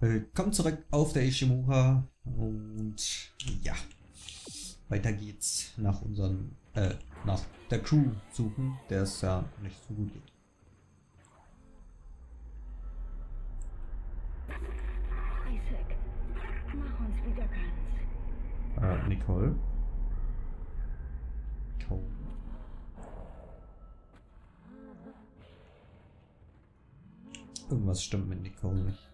Willkommen zurück auf der Ishimura und ja, weiter geht's nach unseren, äh, nach der Crew suchen, der es ja nicht so gut geht. Isaac, mach uns wieder ganz. Äh, Nicole. Nicole. Irgendwas stimmt mit Nicole nicht.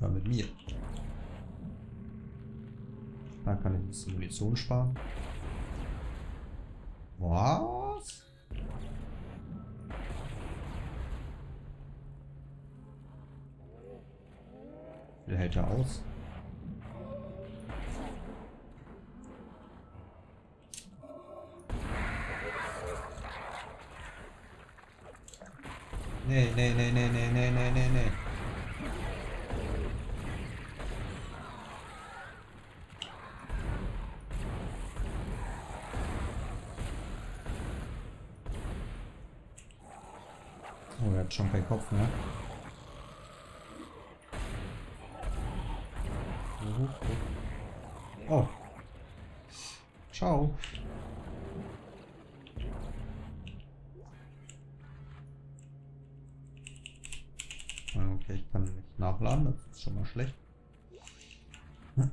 Oder mit mir. Da kann ich ein bisschen Munition sparen. Was? Viel hält er aus? Kopf mehr. Oh. Ciao. Ah, Okay, ich kann nicht nachladen, das ist schon mal schlecht. Was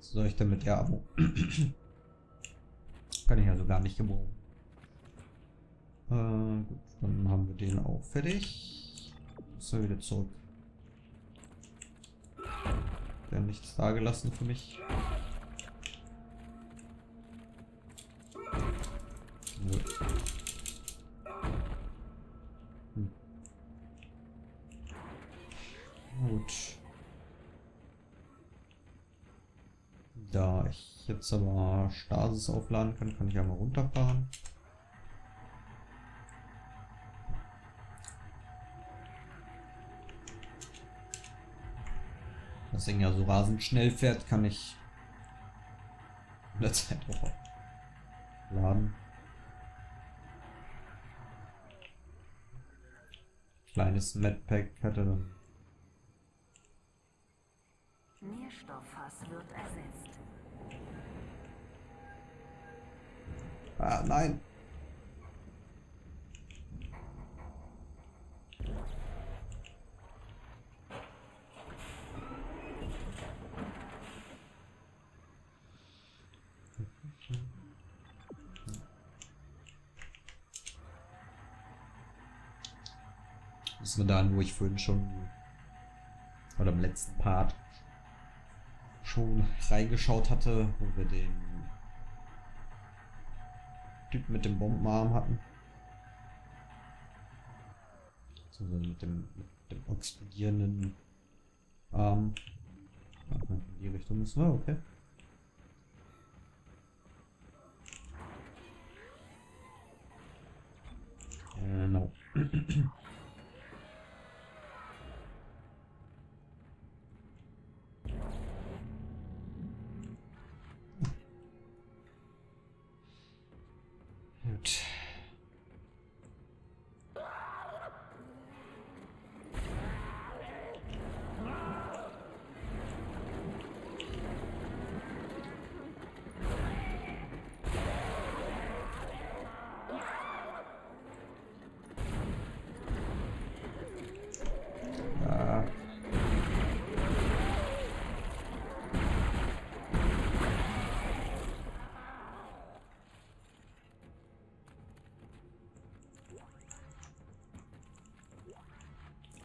soll ich denn mit der Abo? Kann ich also gar nicht gebrauchen. Äh, gut, dann haben wir den auch fertig. So, wieder zurück. Der hat nichts da gelassen für mich. Da ich jetzt aber Stasis aufladen kann, kann ich einmal runterfahren. Das Ding ja so rasend schnell fährt, kann ich in der Zeit auch laden. Kleines Medpack hatte dann. Nährstofffass wird ersetzt. Ah, nein! Ist mir da, wo ich vorhin schon oder im letzten Part schon reingeschaut hatte, wo wir den Typ mit dem Bombenarm hatten. So mit dem, mit dem explodierenden Arm. Ach, in die Richtung müssen wir, okay. Genau.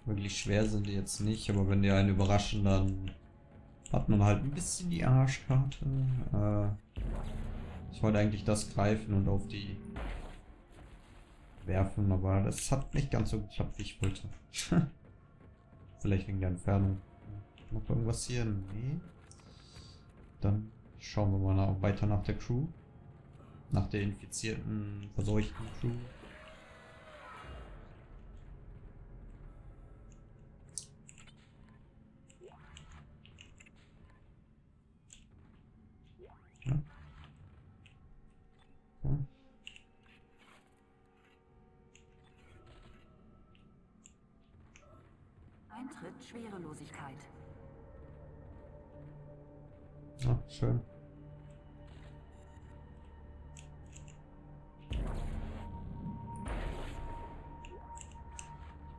Wirklich schwer sind die jetzt nicht, aber wenn die einen überraschen, dann hat man halt ein bisschen die Arschkarte. Äh, ich wollte eigentlich das greifen und auf die werfen, aber das hat nicht ganz so geklappt, wie ich wollte. Vielleicht wegen der Entfernung. Noch irgendwas hier? Nee. Dann schauen wir mal nach, weiter nach der Crew. Nach der infizierten, verseuchten Crew. Eintritt Schwerelosigkeit. Ah, schön.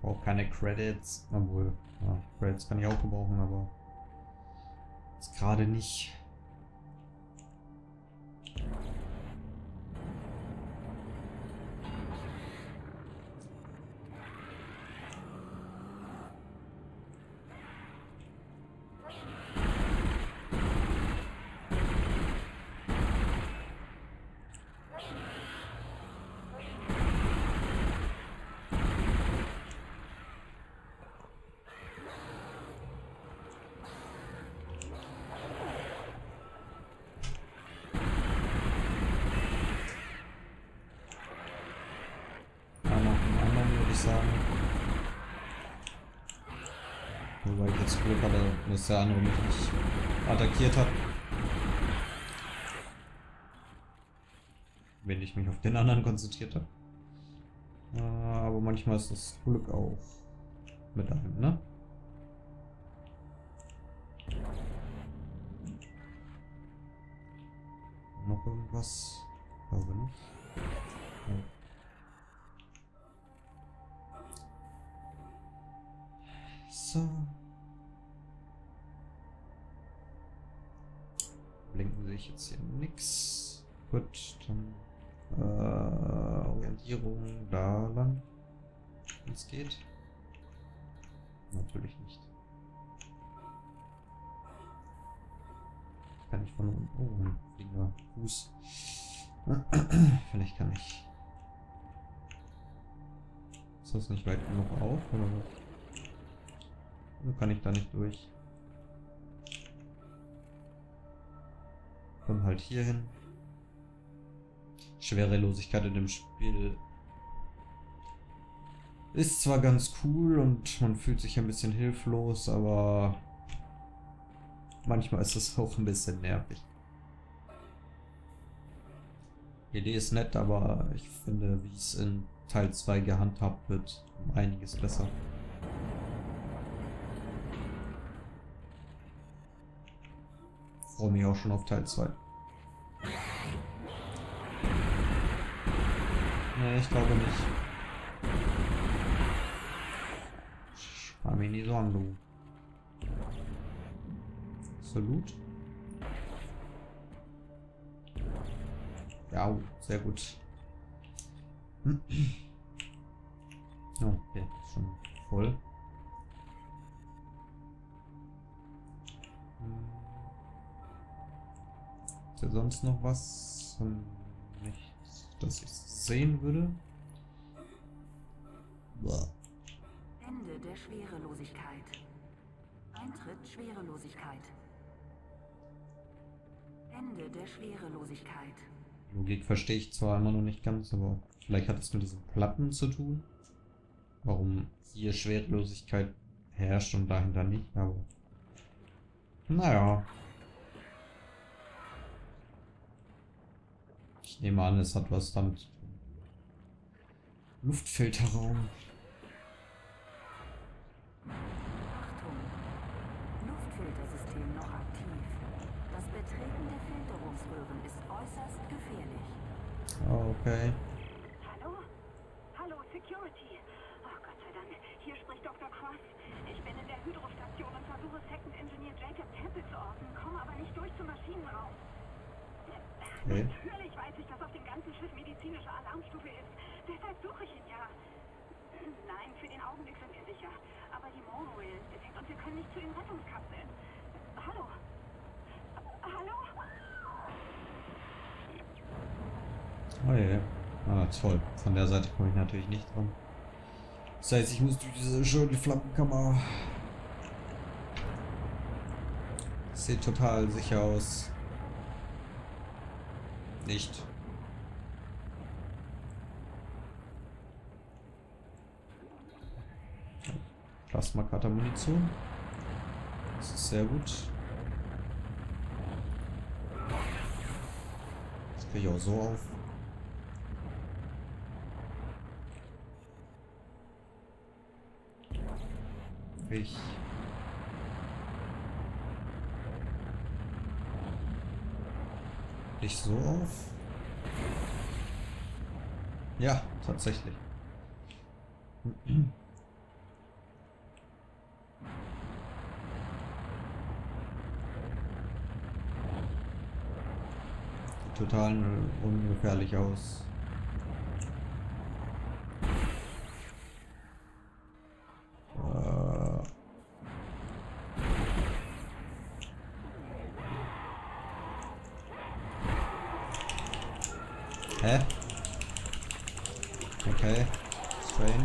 Auch keine Credits. Obwohl, ja, Credits kann ich auch gebrauchen, aber jetzt gerade nicht. Glück hatte, dass der andere mich nicht attackiert hat. Wenn ich mich auf den anderen konzentriert habe. Aber manchmal ist das Glück auch mit einem, ne? Noch irgendwas? Glaube nicht. So. Sich jetzt hier nix. Gut, dann äh, Orientierung da lang. Wenn es geht. Natürlich nicht. Kann ich von unten. Oh, ein fliegender Fuß. Vielleicht kann ich. Ist das nicht weit genug auf? Oder kann ich da nicht durch. Komm halt hier hin. Schwerelosigkeit in dem Spiel ist zwar ganz cool und man fühlt sich ein bisschen hilflos, aber manchmal ist es auch ein bisschen nervig. Die Idee ist nett, aber ich finde, wie es in Teil 2 gehandhabt wird, um einiges besser. Freue mich auch schon auf Teil 2. Nee, ich glaube nicht. Mach mich nie so an, du. Salut. Ja, sehr gut. Oh, okay, schon voll. Hier sonst noch was? Nichts, dass ich sehen würde. Boah. Ende der Schwerelosigkeit. Eintritt Schwerelosigkeit. Ende der Schwerelosigkeit. Logik verstehe ich zwar immer noch nicht ganz, aber vielleicht hat es mit diesen Platten zu tun. Warum hier Schwerelosigkeit herrscht und dahinter nicht, aber naja. Ich nehme an, es hat was damit. Luftfilterraum. Achtung! Luftfiltersystem noch aktiv. Das Betreten der Filterungsröhren ist äußerst gefährlich. Okay. Hallo? Hallo, Security. Oh Gott sei Dank, hier spricht Dr. Cross. Ich bin in der Hydrostation und versuche Second Engineer Jacob Temple zu orten, komme aber nicht durch zum Maschinenraum. Okay. Natürlich weiß ich, dass auf dem ganzen Schiff medizinische Alarmstufe ist. Deshalb suche ich ihn ja. Nein, für den Augenblick sind wir sicher. Aber die Monorail ist defekt und wir können nicht zu den Rettungskapseln. Hallo? Hallo? Oh je. Ah, toll. Von der Seite komme ich natürlich nicht dran. Das heißt, ich muss durch diese schöne Flammenkammer. Sieht total sicher aus. Nicht. Plasma-Kata-Munition. Das ist sehr gut. Das kriege ich auch so auf. ich. Dich so auf? Ja, tatsächlich. total ungefährlich aus. Äh. Hä? Okay. Strange.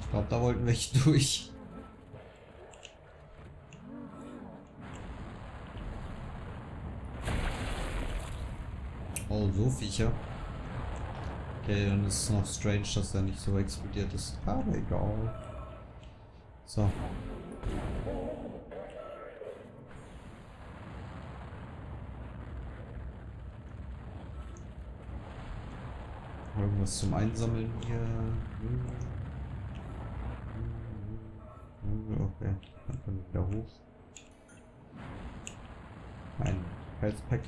Ich glaube, da wollten wir durch. Oh, so Viecher. Okay, dann ist es noch strange, dass er nicht so explodiert ist. Aber egal. So. Irgendwas zum Einsammeln hier. Okay, dann wieder hoch. Ein Healthpack.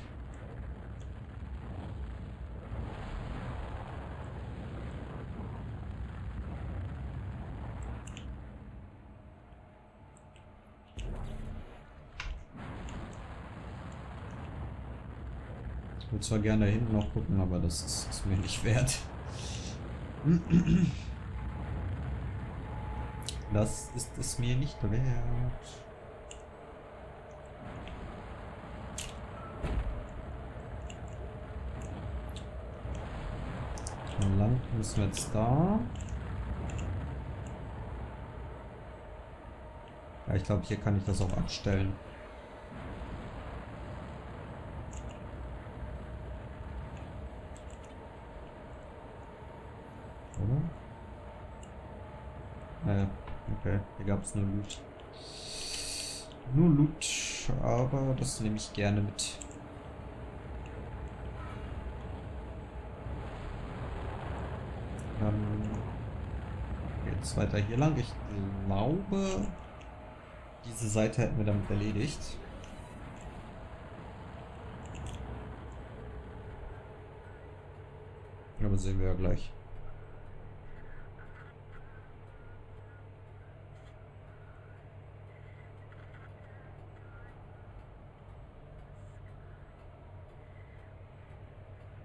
Ich will zwar gerne da hinten noch gucken, aber das ist, ist mir nicht wert. Das ist es mir nicht wert. Lang müssen wir jetzt da? Ja, ich glaube, hier kann ich das auch abstellen. Oder? Äh, okay, hier gab es nur Loot. Nur Loot, aber das nehme ich gerne mit. Dann geht's weiter hier lang. Ich glaube, diese Seite hätten wir damit erledigt. Aber sehen wir ja gleich.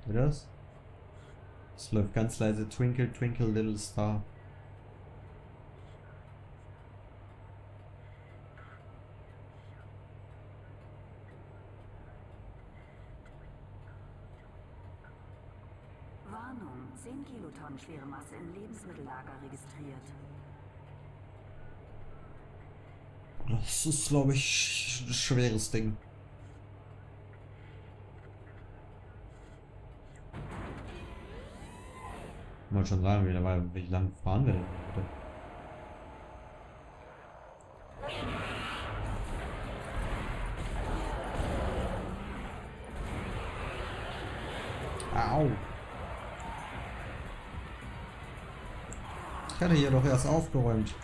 Wie das? Es läuft ganz leise Twinkle Twinkle Little Star. Warnung, 10 Kilotonnen schwere Masse im Lebensmittellager registriert. Das ist, glaube ich, ein schweres Ding. Wollte schon sagen, wie, wie lang fahren wir denn bitte? Au! Ich hatte hier doch erst aufgeräumt.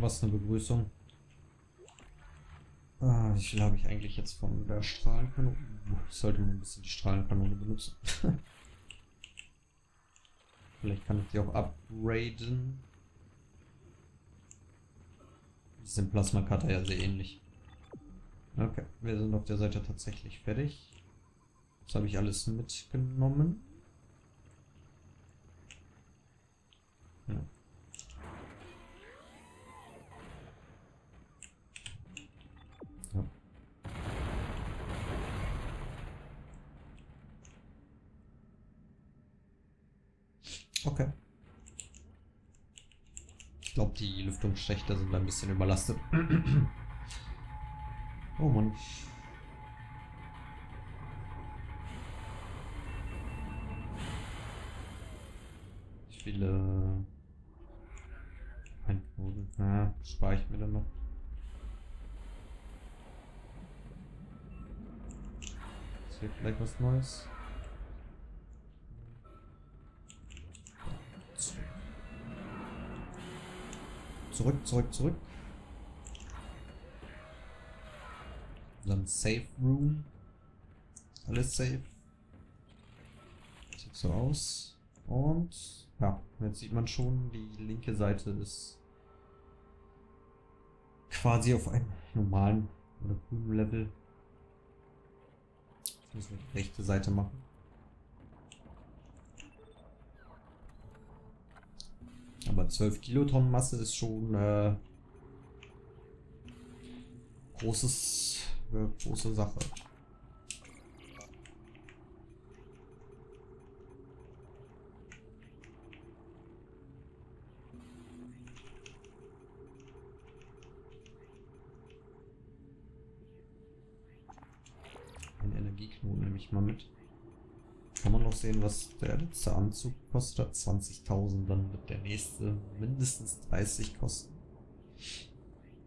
Was eine Begrüßung. Ah, wie viel habe ich eigentlich jetzt von der Strahlenkanone? Sollte mal ein bisschen die Strahlenkanone benutzen. Vielleicht kann ich die auch upgraden. Die sind Plasma-Cutter ja sehr ähnlich. Okay, wir sind auf der Seite tatsächlich fertig. Das habe ich alles mitgenommen. Ja. Okay. Ich glaube, die Lüftungsschächte sind ein bisschen überlastet. oh Mann. Wie viele Einwohner? Na, spare ich mir dann noch. Ist hier vielleicht was Neues? Zurück, zurück, zurück. Dann Safe Room. Alles safe. Sieht so aus. Und ja, jetzt sieht man schon, die linke Seite ist quasi auf einem normalen oder grünen Level. Ich muss die rechte Seite machen. Aber 12 Kilotonnen Masse ist schon äh, großes, äh, große Sache. Ein Energieknoten nehme ich mal mit. Noch sehen, was der letzte Anzug kostet? 20.000, dann wird der nächste mindestens 30 kosten.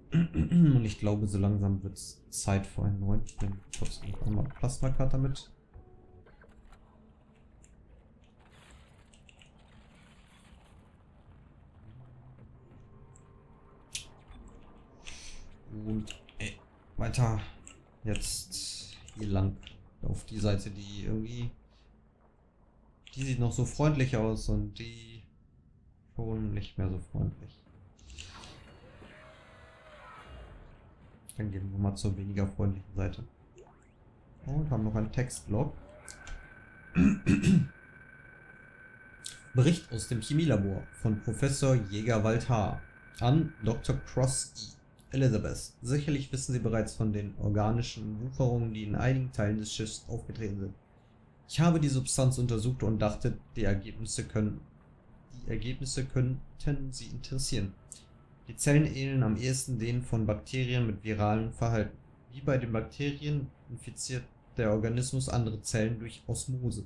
Und ich glaube, so langsam wird es Zeit für einen neuen. Ich nehme trotzdem noch einmal Plasmakarte mit. Und ey, weiter jetzt hier lang auf die Seite, die irgendwie die sieht noch so freundlich aus und die schon nicht mehr so freundlich. Dann gehen wir mal zur weniger freundlichen Seite. Und haben noch einen Textblock. Bericht aus dem Chemielabor von Professor Jäger-Waldhaar an Dr. Cross E. Elizabeth. Sicherlich wissen Sie bereits von den organischen Wucherungen, die in einigen Teilen des Schiffs aufgetreten sind. Ich habe die Substanz untersucht und dachte, die Ergebnisse können, die Ergebnisse könnten Sie interessieren. Die Zellen ähneln am ehesten denen von Bakterien mit viralen Verhalten. Wie bei den Bakterien infiziert der Organismus andere Zellen durch Osmose,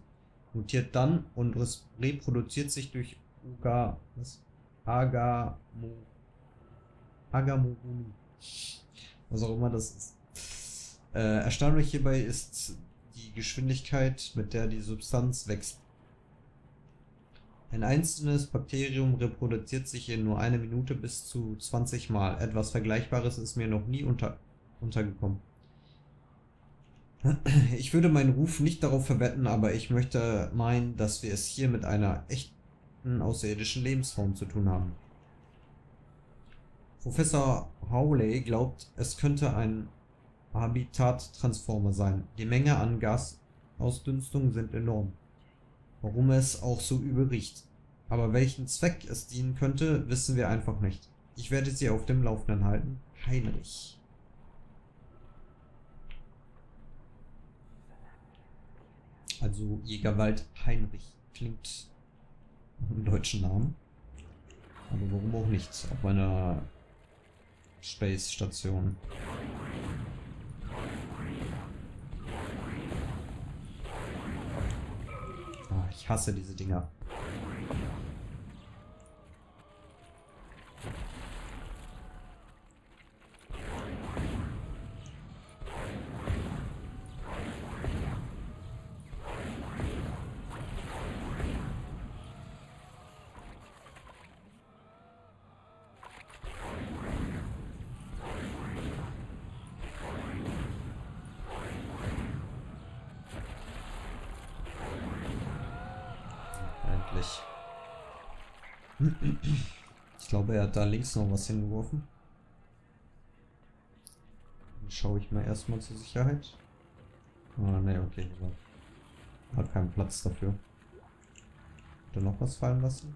mutiert dann und reproduziert sich durch Uga, was? Agamo, Agamorumi. Was auch immer das ist. Äh, erstaunlich hierbei ist die Geschwindigkeit, mit der die Substanz wächst. Ein einzelnes Bakterium reproduziert sich in nur einer Minute bis zu 20 Mal. Etwas Vergleichbares ist mir noch nie unter, untergekommen. Ich würde meinen Ruf nicht darauf verwetten, aber ich möchte meinen, dass wir es hier mit einer echten außerirdischen Lebensform zu tun haben. Professor Howley glaubt, es könnte ein Habitat-Transformer sein. Die Menge an Gasausdünstungen sind enorm. Warum es auch so übel riecht. Aber welchen Zweck es dienen könnte, wissen wir einfach nicht. Ich werde Sie auf dem Laufenden halten. Heinrich. Also Jägerwald Heinrich klingt nach einem deutschen Namen. Aber warum auch nicht? Auf einer Space Station. Ich hasse diese Dinger. Ich glaube, er hat da links noch was hingeworfen. Dann schaue ich mal erstmal zur Sicherheit. Ah, ne, okay. Hat keinen Platz dafür. Hat er noch was fallen lassen?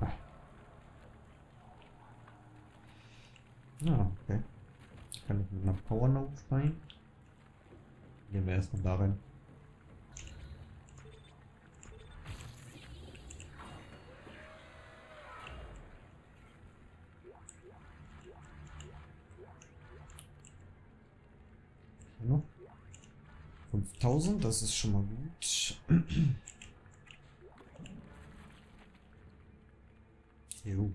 Ah. Ah, okay. Kann ich mit einer Power Node rein? Gehen wir erstmal da rein. 5000, das ist schon mal gut. Jo.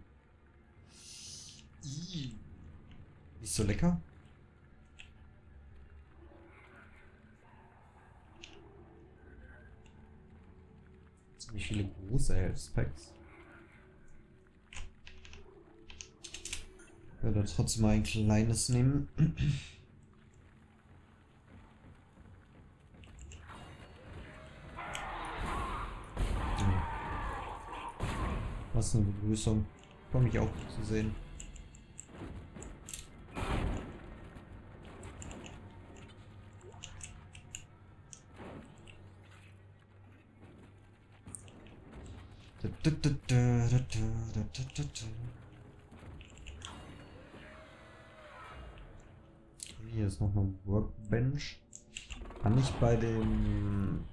Nicht so lecker. Ziemlich viele große Health Packs. Ich werde trotzdem mal ein kleines nehmen. Was eine Begrüßung. Freue mich auch zu sehen. Hier ist noch eine Workbench. Kann ich bei dem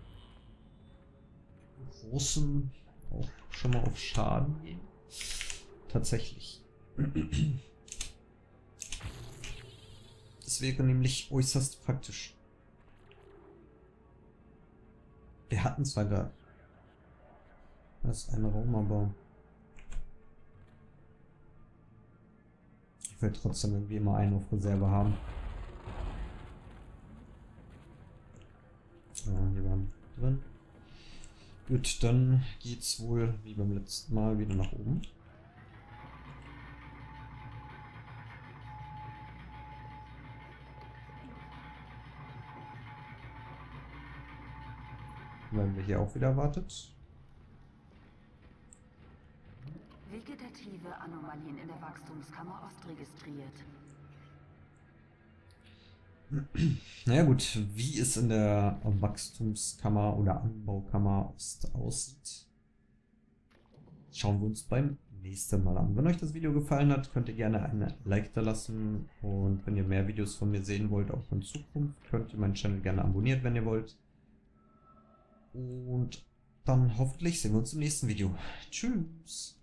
großen auch schon mal auf Schaden gehen? Tatsächlich. Das wäre nämlich äußerst praktisch. Wir hatten zwar gerade das ist ein Raum, aber ich will trotzdem irgendwie immer einen auf Reserve haben. Ja, hier waren drin. Gut, dann geht's wohl wie beim letzten Mal wieder nach oben. Werden wir hier auch wieder wartet. Vegetative Anomalien in der Wachstumskammer Ost registriert. Naja gut, wie es in der Wachstumskammer oder Anbaukammer Ost aussieht, schauen wir uns beim nächsten Mal an. Wenn euch das Video gefallen hat, könnt ihr gerne ein Like da lassen und wenn ihr mehr Videos von mir sehen wollt, auch in Zukunft, könnt ihr meinen Channel gerne abonnieren, wenn ihr wollt. Und dann hoffentlich sehen wir uns im nächsten Video. Tschüss!